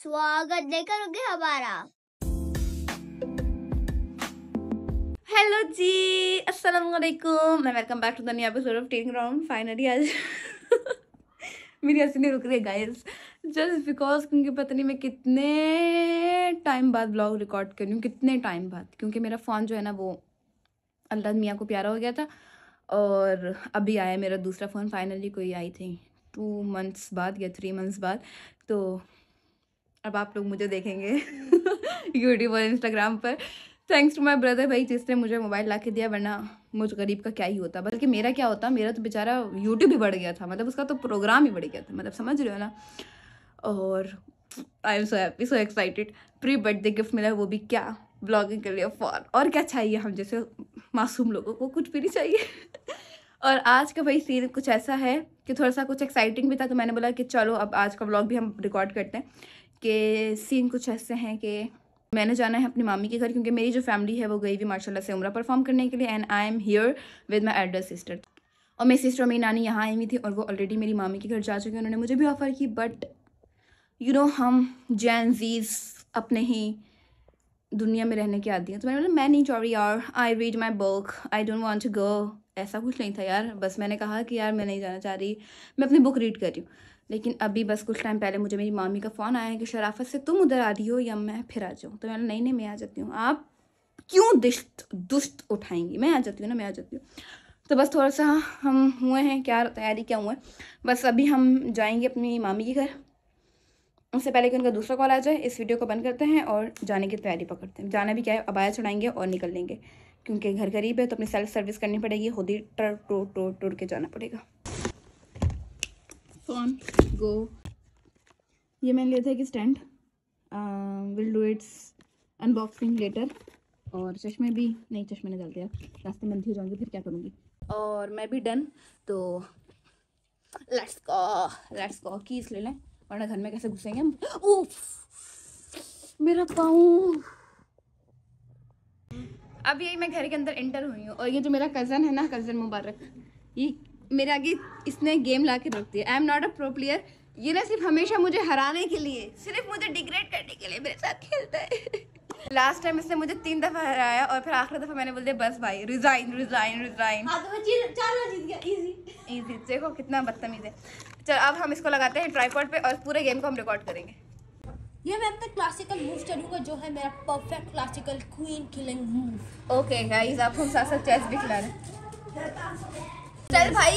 स्वागत लेकर होगे हमारा। हेलो जी, अस्सलाम वालेकुम मैं welcome back to the new episode of taking round finally आज मेरी हँसी नहीं रुक रही है गाइस जस्ट बिकॉज़ क्योंकि पता नहीं मैं कितने टाइम बाद ब्लॉग रिकॉर्ड कर रही हूँ, कितने टाइम बाद। क्योंकि मेरा फ़ोन जो है ना वो अल्लाह मियाँ को प्यारा हो गया था और अभी आया मेरा दूसरा फ़ोन फाइनली कोई आई थी टू मंथ्स बाद या थ्री मंथ्स बाद। तो अब आप लोग मुझे देखेंगे यूट्यूब और इंस्टाग्राम पर। थैंक्स टू माई ब्रदर भाई, जिसने मुझे मोबाइल ला के दिया, वरना मुझ गरीब का क्या ही होता। बल्कि मेरा क्या होता, मेरा तो बेचारा यूट्यूब ही बढ़ गया था। मतलब उसका तो प्रोग्राम ही बढ़ गया था। मतलब समझ रहे हो ना? और I am so happy so excited pre birthday gift मिला, वो भी क्या ब्लॉगिंग के लिए फॉर और क्या चाहिए हम जैसे मासूम लोगों को? कुछ भी नहीं चाहिए। और आज का भाई सीन कुछ ऐसा है कि थोड़ा सा कुछ एक्साइटिंग भी था तो मैंने बोला कि चलो, अब आज का ब्लॉग भी हम रिकॉर्ड करते हैं। कि सीन कुछ ऐसे हैं कि मैंने जाना है अपनी मामी के घर क्योंकि मेरी जो फैमिली है वो गई हुई माशाल्लाह से उम्र परफॉर्म करने के लिए and I am here with my elder sister और मेरी सिस्टर और मेरी नानी यहाँ आई हुई थी और वो ऑलरेडी मेरी मामी के घर जा चुकी हैं। उन्होंने मुझे भी ऑफ़र की बट यू नो हम जैन जीज अपने ही दुनिया में रहने के आदि हैं। तो मैंने बोला, मैं नहीं चाह रही यार I read my book I don't want to go ऐसा कुछ नहीं था यार। बस मैंने कहा कि यार मैं नहीं जाना चाह रही, मैं अपनी बुक रीड कर रही हूँ। लेकिन अभी बस कुछ टाइम पहले मुझे मेरी मामी का फ़ोन आया है कि शराफत से तुम उधर आ रही हो या मैं फिर आ जाऊँ? तो मैंने नहीं नहीं, मैं आ जाती हूँ। आप क्यों दुष्ट दुष्ट उठाएँगी? मैं आ जाती हूँ ना, मैं आ जाती हूँ। तो बस थोड़ा सा हम हुए हैं, क्या तैयारी, क्या हुआ है। बस अभी हम जाएँगे अपनी मामी के घर। उससे पहले कि उनका दूसरा कॉल आ जाए, इस वीडियो को बंद करते हैं और जाने की तैयारी पकड़ते हैं। जाना भी क्या है, अबाया चढ़ाएँगे और निकल लेंगे। क्योंकि घर करीब है तो अपनी सेल्फ सर्विस करनी पड़ेगी, खुद ही टर टोर टोर टोर के जाना पड़ेगा। फ़ोन गो ये मैंने लिया था कि stand. Will do its unboxing later और चश्मे भी, नहीं, चश्मे नहीं डालते यार रास्ते में अंधी हो जाऊँगी, फिर क्या करूँगी? और मैं भी डन तो let's go let's go keys ले लें। वरना घर में कैसे घुसेंगे हम? उफ मेरा पाँव। अब यही मैं घर के अंदर एंटर हुई हूँ। और ये जो मेरा कज़न है ना कज़न मुबारक, ये मेरे आगे इसने गेम ला के रख दिया। I am not a pro player ये ना सिर्फ़ हमेशा मुझे हराने के लिए सिर्फ़ मुझे डिग्रेड करने के लिए मेरे साथ खेलता है। लास्ट टाइम इसने मुझे तीन दफ़ा हराया और फिर आखिरी दफ़ा मैंने बोल दिया बस भाई रिजाइन रिजाइन रिजाइन इजी देखो कितना बदतमीज है। चल अब हम इसको लगाते हैं ट्राईपॉड पे और पूरे गेम को हम रिकॉर्ड करेंगे। ये मैं अपना क्लासिकल मूव चलूँगा जो है मेरा perfect classical queen killing move okay guys आप हम साथ साथ चेस भी खिला रहे हैं। चल भाई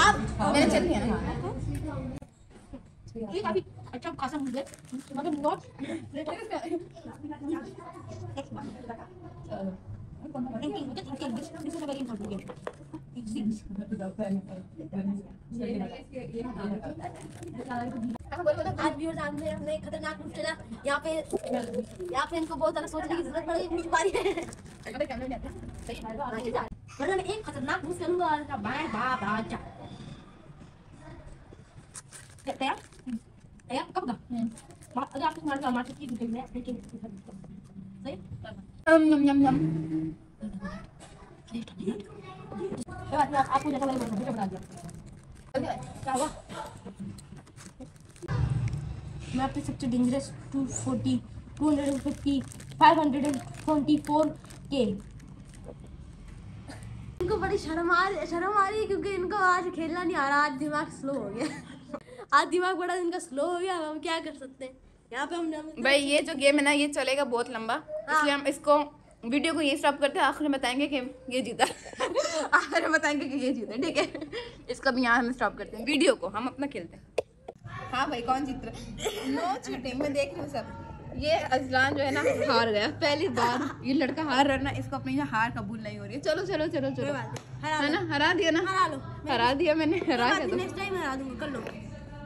आप मैंने चल लिया ना? ये काफ़ी अच्छा खासा मूव है। मगर नॉट खतरनाक मूव चला। यहाँ पे यहाँ पे इनको बहुत ज़्यादा सोचने की ज़रूरत मुझे बारी है। वरना मैं एक खतरनाक मूव करूँगा और इसका बाएँ बाप आजा तैयार तैयार कब का अगर आपको मार का मार सकती है मैं लेकिन सही यम यम यम यम आपको जैसा मैंने वीडियो बना दिया क्या हुआ मैं अपने सबसे डेंजरस 240 250 524 के इनको बड़ी शर्म आ रही शर्म आ रही है क्योंकि इनको आज खेलना नहीं आ रहा आज दिमाग स्लो हो गया। आज दिमाग बड़ा इनका स्लो हो गया अब हम क्या कर सकते हैं? यहाँ पे हम भाई ये जो गेम है ना ये चलेगा बहुत लंबा। इसलिए हम इसको वीडियो को ये स्टॉप करते हैं। आखिर में बताएँगे कि ये जीता। आखिर में बताएँगे कि ये जीता ठीक है? इसको भी यहाँ हम स्टॉप करते हैं। वीडियो को हम अपना खेलते हैं। हाँ भाई कौन जीत रहा है? नो चीटिंग मैं देख रही हूँ सब। ये अजलान जो है ना हार गया। पहली बार ये लड़का हार रहा है ना इसको अपनी यहाँ हार कबूल नहीं हो रही है। चलो चलो चलो चलो। हरा है ना? हरा दिया ना? हरा लो। हरा दिया मैंने हरा दिया नेक्स्ट टाइम हरा दूँगा कर लो।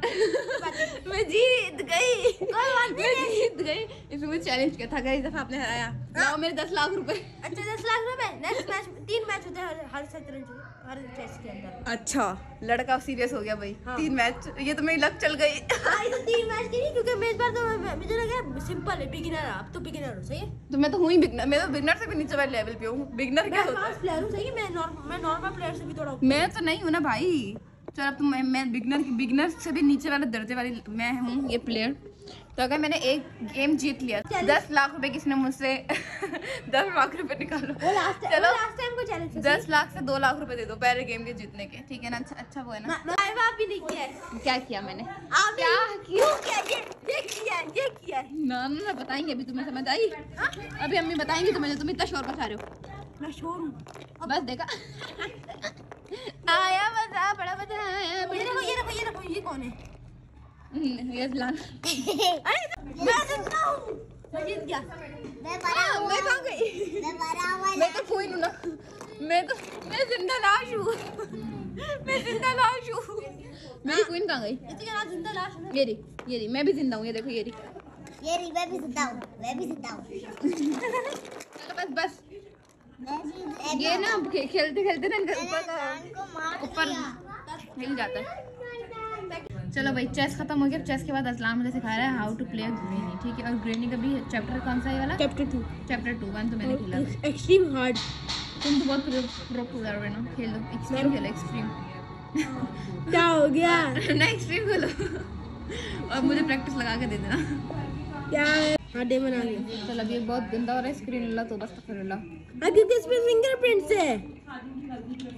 मैं जीत गई। मैं जीत गई। इसमें मुझे चैलेंज किया था गई दफ़ा आपने हराया। लाओ मेरे दस लाख रुपए। अच्छा दस लाख रुपए? नेक्स्ट मैच तीन मैच होते हैं हर शतरंज हर चेस के अंदर। अच्छा लड़का सीरियस हो गया भाई। हाँ। तीन मैच ये तो मेरी लक चल गई। हाँ ये तो तीन मैच की नहीं क्योंकि मैं इस बार तो मुझे लगा सिंपल है बिगिनर आप तो बिगिनर हो सही है? तो मैं तो हूँ ही बिगनर मैं तो बिगनर से भी नीचे वाले लेवल पे हूँ। बिगनर क्या होता है? प्लेयर हूँ सही है? मैं नॉर्मल मैं नॉर्मल प्लेयर से भी थोड़ा मैं तो नहीं हूँ ना भाई। चल अब तुम मैं, मैं बिगनर बिगनर से भी नीचे वाले दर्जे वाली मैं हूँ ये प्लेयर तो अगर मैंने एक गेम जीत लिया दस लाख रुपए किसने मुझसे दस लाख रुपए निकालो। वो लास्ट चलो। लास्ट टाइम को चैलेंज दस लाख से दो लाख रुपए दे दो पहले गेम के जीतने के। ठीक है ना? अच्छा अच्छा वो है ना? भी नहीं किया है। क्या किया मैंने? क्या किया? ये ये किया ये किया ना ना बताएँगे अभी तुम्हें समझ आई? अभी अम्मी बताएँगी तुम्हें तुम इतना शोर मचा रहे हो। मैं शोर हूँ बस देखा। आया मज़ा बड़ा मज़ा आया ये देखो ये देखो ये देखो ये कौन है? हम्म, ये फ़िलहाल अरे मैं जीतता हूँ। मैं जीत गया। मैं हाँ, मैं कहाँ गई? मैं बड़ा वाला मैं तो कोई ना। मैं तो मैं ज़िंदा लाश हूँ। मैं ज़िंदा लाश हूँ। मेरी क्वीन कहाँ गई? इसी के नाम ज़िंदा लाश है। ये रही ये रही मैं भी ज़िंदा हूँ ये देखो ये रही ये री मैं भी ज़िंदा हूँ मैं भी ज़िंदा हूँ। चलो बस बस। ये ना खेलते खेलते ना इनका ऊपर ऊपर हिल जाता है। चलो भाई चेस खत्म हो गया। चेस के बाद असलाम मुझे सिखा रहा है हाउ टू प्ले ग्रेनी ठीक है? और ग्रेनी का भी चैप्टर कौन सा है वाला? Chapter two chapter two one तो मैंने खेला एक्सट्रीम हार्ड तुम तो बहुत प्रो प्लेयर हो ना। खेल लो एक्सट्रीम खेलो एक्सट्रीम क्या हो गया? ना एक्सट्रीम खेलो। और मुझे प्रैक्टिस लगा के दे देना। क्या है हाँ। चलो अभी बहुत गंदा हो रहा है स्क्रीन अल्लाह तो बस हाँ क्योंकि इसमें फिंगरप्रिंट्स है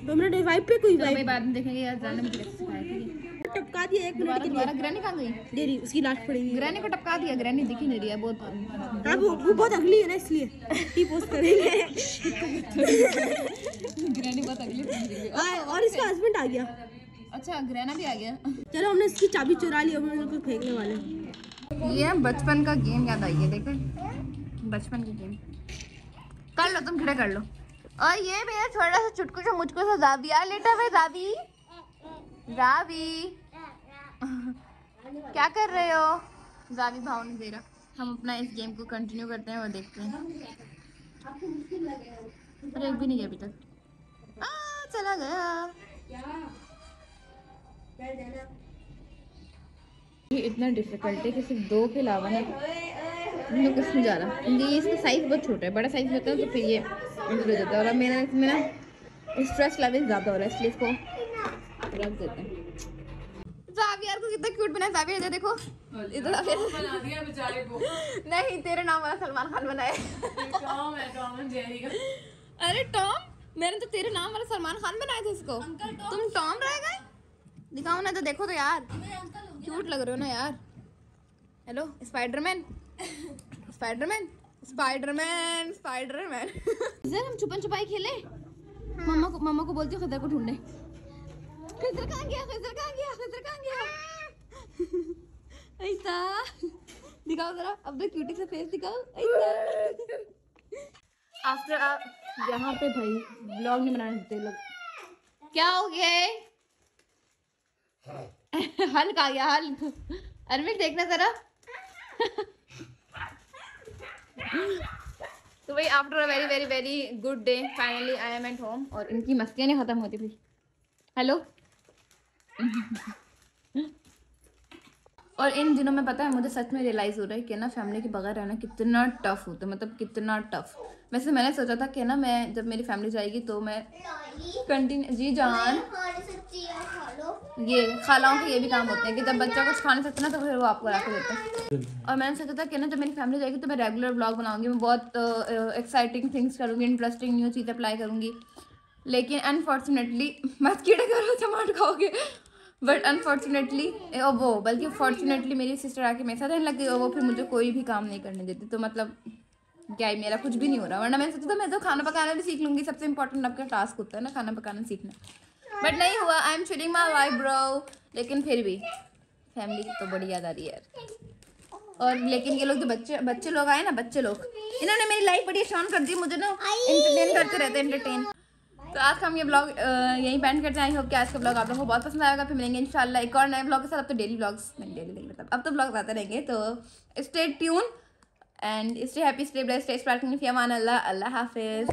तो मेरे डिवाइस पे कोई वाइप बाद में देखेंगे यार जाने कैसे है टपका दिया एक मिनट के लिए। ग्रैनी कहाँ गई? देरी उसकी लाश पड़ेगी ग्रैनी को टपका दिया ग्रैनी दिखी नहीं रही है बहुत हाँ वो, वो बहुत अगली है ना इसलिए। पोस्ट करेंगे ग्रैनी बहुत अगली है। हाँ, और इसका हस्बैंड आ गया। अच्छा ग्रैना भी आ गया। चलो हमने इसकी चाबी चुरा ली अब हम इसको फेंकने वाले हैं। ये बचपन का गेम याद आई है देखो। बचपन का गेम। कर लो तुम खड़े कर लो। और ये मेरा छोटा सा चुटकू सा मुझको सा जाविया लेटा हुआ जावी जावी क्या कर रहे हो? जावी भाव नहीं दे हम अपना इस गेम को कंटिन्यू करते हैं और देखते हैं। अरे भी नहीं अभी तक। आ, चला गया। ये इतना डिफ़िकल्ट है कि सिर्फ़ दो के अलावा ना कुछ नहीं जा रहा क्योंकि ये इसका साइज़ बहुत छोटा है बड़ा साइज़ होता है तो फिर ये इंजर हो जाता है। और अब मेरा इसमें ना स्ट्रेस लेवल ज़्यादा हो रहा है इसलिए इसको रख देते हैं। जावियर को कितना क्यूट बनाया। जावियर इधर देखो। इधर जावियर नहीं तेरे नाम वाला सलमान खान बनाया। अरे टॉम मैंने तो तेरे नाम वाला सलमान खान बनाया था इसको। तुम टॉम रह गए? दिखाओ ना तो देखो तो यार। क्यूट लग रहे हो ना यार। Hello Spiderman Spiderman Spiderman Spiderman sir हम छुपन छुपाई खेले। मम्मा को मम्मा को बोलती हूँ खतर को ढूंढे खतर कहाँ गया? खतर कहाँ गया? खतर कहाँ गया? ऐसा। दिखाओ जरा। अपना क्यूटी सा फेस दिखाओ। ऐसा। आफ्टर आप यहाँ पे भाई ब्लॉग नहीं बनाने देते लोग। क्या हो गया है का गया हल। अरविंद, देखना जरा। तो भाई after a very very very good day finally I am at home और इनकी मस्तियाँ नहीं ख़त्म होती थी। हेलो और इन दिनों में पता है, मुझे सच में रियलाइज़ हो रहा है कि ना फैमिली के बगैर रहना कितना टफ होता है मतलब कितना टफ वैसे मैंने सोचा था कि ना मैं जब मेरी फैमिली जाएगी तो मैं कंटिन्यू जी जान। ये खालाओं के ये भी काम होते हैं कि जब बच्चा कुछ खा नहीं सकता ना तो फिर वो आपको ला देते हैं। और मैंने सोचा था कि ना जब मेरी फैमिली जाएगी तो मैं रेगुलर ब्लॉग बनाऊँगी, मैं बहुत एक्साइटिंग थिंग्स करूँगी इंटरेस्टिंग न्यू चीज़ अप्लाई करूँगी। लेकिन अनफॉर्चुनेटली मत कीड़े करो टमाटर खाओगे। बट अनफॉर्चुनेटली वो, बल्कि फॉर्चुनेटली मेरी सिस्टर आके मेरे साथ रहने लग गई और वो फिर मुझे कोई भी काम नहीं करने देती। तो मतलब क्या है, मेरा कुछ भी नहीं हो रहा। वरना मैंने सोचा था, मैं तो खाना पकाना भी सीख लूँगी। सबसे इंपॉर्टेंट आपका टास्क होता है ना, खाना पकाना सीखना। बट नहीं हुआ I am shooting my life bro लेकिन फिर भी फैमिली की तो बड़ी याद आ रही है और लेकिन ये लोग जो बच्चे बच्चे लोग आए ना, बच्चे लोग, इन्होंने मेरी लाइफ बड़ी आसान कर दी। मुझे ना एंटरटेन करते रहते एंटरटेन तो आज का हम ये ब्लॉग यहीं बैंड करते हैं। कि आज का ब्लॉग आप लोगों को बहुत पसंद आएगा। फिर मिलेंगे इंशाल्लाह एक और नए ब्लॉग के साथ। अब तो डेली ब्लॉग्स नहीं डेली नहीं मतलब अब तो ब्लॉग आते रहेंगे। तो stay tune and stay happy stay blessed stay sparking फ़ी अल्लाह अल्लाह हाफिज़